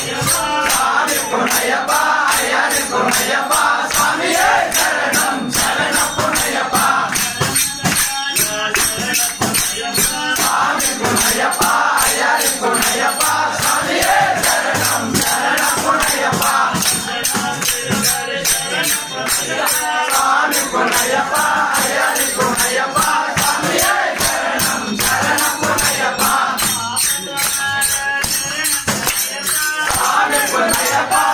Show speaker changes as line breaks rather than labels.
Naya, Naya, Naya, Shabbat.